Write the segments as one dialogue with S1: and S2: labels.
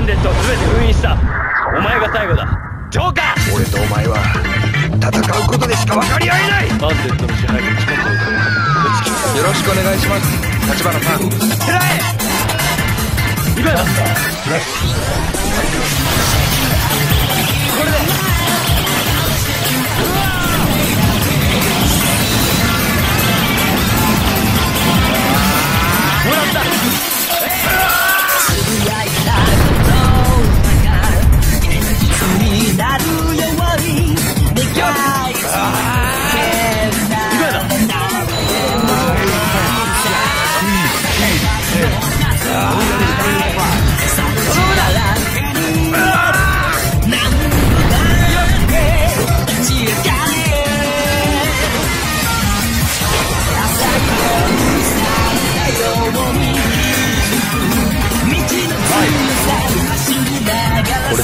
S1: バンデットを全て封印した。お前が最後だ。ジョーカー！
S2: 俺とお前は戦うことでしか分かり合えない！
S1: バンデットの支配が近くに来
S2: よろしくお願いします。立花さん。
S1: 狙え今だ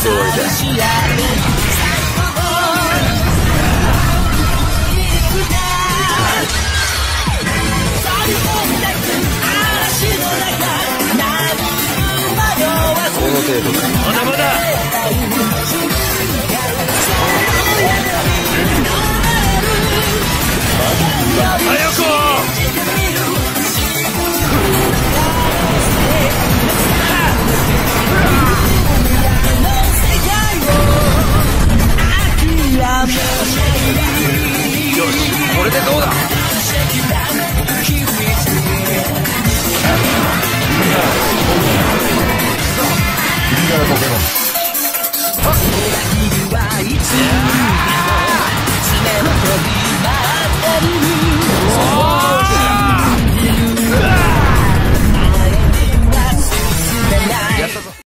S2: 終わりだこの程度か
S1: まだまだ。れでどうだ？